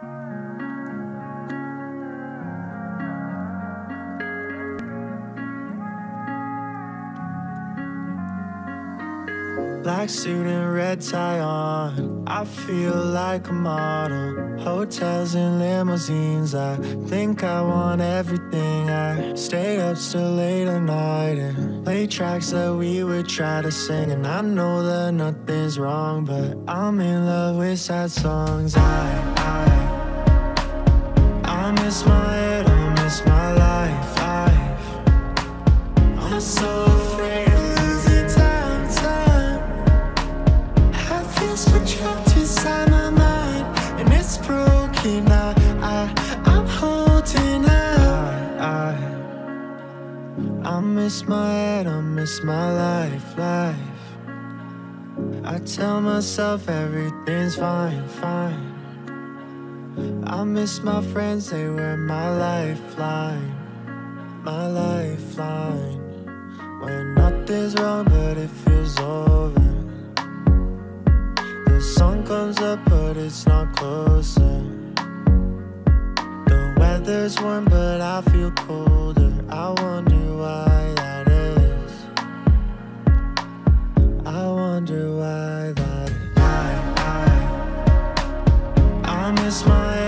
Black suit and red tie on. I feel like a model. Hotels and limousines. I think I want everything. I stay up still late at night and play tracks that we would try to sing. And I know that nothing's wrong, but I'm in love with sad songs. I, I, miss my head. I miss my life. Life. I'm so afraid. of losing time, time. I feel so trapped inside my mind, and it's broken. I, I, I'm holding out. I, I, I miss my head, I miss my life, life. I tell myself everything's fine, fine. I miss my friends, they were my lifeline, my lifeline. When nothing's wrong, but it feels over. The sun comes up, but it's not closer. The weather's warm, but I feel colder. I wonder why that is. I wonder why that is. I, I, I miss my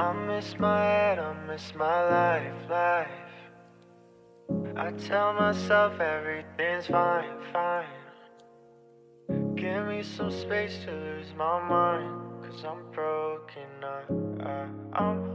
I miss my head, I miss my life, life. I tell myself everything's fine, fine. Give me some space to lose my mind, cause I'm broken. I, I, I'm